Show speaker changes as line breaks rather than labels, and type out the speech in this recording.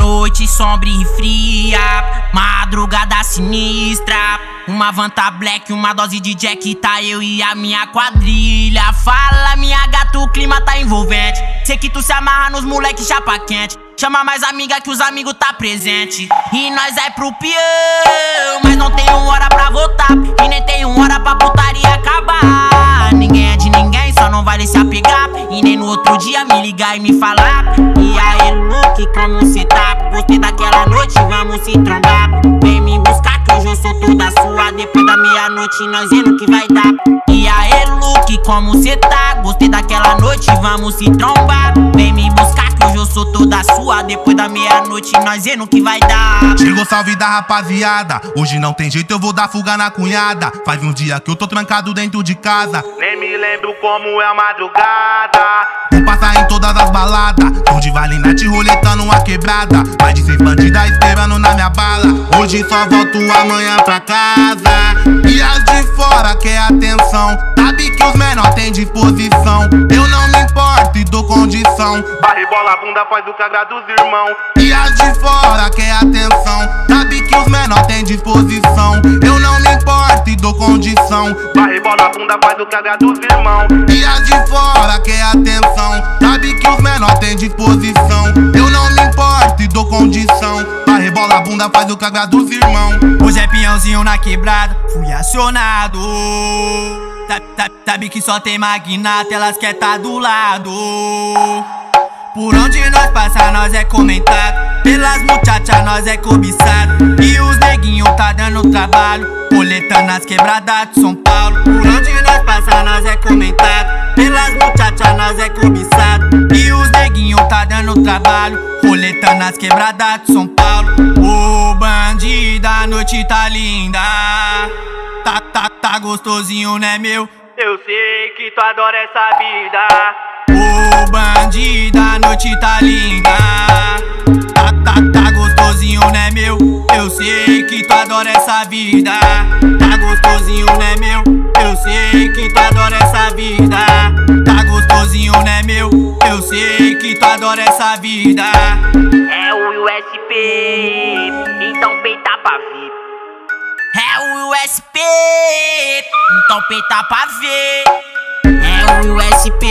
Noite sombria e fria, madrugada sinistra. Uma vanta black, uma dose de jack, tá eu e a minha quadrilha. Fala, minha gato, o clima tá envolvente. Sei que tu se amarra nos moleque chapa quente. Chama mais amiga que os amigos tá presente. E nós é pro peão, mas não tenho hora pra voltar. Se apegar. E nem no outro dia me ligar e me falar. E aí, Luke, como cê tá? Gostei daquela noite, vamos se trombar. Vem me buscar que hoje eu sou toda sua. Depois da meia-noite, nós vendo que vai dar. E aí, Luke, como cê tá? Gostei daquela noite, vamos se trombar. Toda sua. Depois da meia-noite, nós vendo que vai dar.
Chegou salve da rapaziada. Hoje não tem jeito, eu vou dar fuga na cunhada. Faz um dia que eu tô trancado dentro de casa.
Nem me lembro como é a madrugada.
Vou passar em todas as baladas. Tô de Vale Night roletando uma quebrada. Mais de seis bandida esperando na minha bala. Hoje só volto amanhã pra casa. E as de fora quer atenção. Sabe que os menor tem disposição. Eu
Barre bola, bunda faz o que agrada os irmãos.
E as de fora quer atenção. Sabe que os menor tem disposição. Eu não me importo e dou condição.
Barre bola, bunda faz o que agrada os irmãos.
E as de fora quer atenção. Sabe que os menor tem disposição. Eu não me importo e dou condição. Pra rebola a bunda faz o que agrada os irmãos.
Hoje é pinhãozinho na quebrada, fui acionado. Sabe, sabe, sabe que só tem magnata, elas quer tá do lado. Por onde nós passar, nós é comentado. Pelas muchachas, nós é cobiçado. E os neguinhos tá dando trabalho. Coletando as quebradas de São Paulo. Por onde nós passar, nós é comentado. Pelas muchachas, nós é cobiçado. E os neguinhos tá dando trabalho. Coletando as quebradas de São Paulo. Ô bandida, a noite tá linda. Gostosinho, né, meu?
Eu sei que tu adora essa vida.
Ô bandida, a noite tá linda. Tá, tá, tá gostosinho, né, meu? Eu sei que tu adora essa vida. Tá gostosinho, né, meu? Eu sei que tu adora essa vida. Tá gostosinho, né, meu? Eu sei que tu adora essa vida.
É o USP, então peita pra ver. É o USP, então peita pra ver. É o USP,